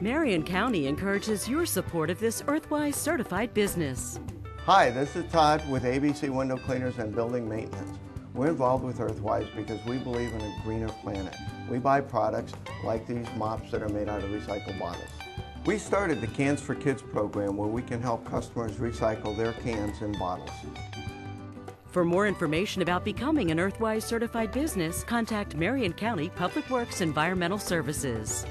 Marion County encourages your support of this Earthwise certified business. Hi, this is Todd with ABC Window Cleaners and Building Maintenance. We're involved with Earthwise because we believe in a greener planet. We buy products like these mops that are made out of recycled bottles. We started the Cans for Kids program where we can help customers recycle their cans and bottles. For more information about becoming an Earthwise certified business, contact Marion County Public Works Environmental Services.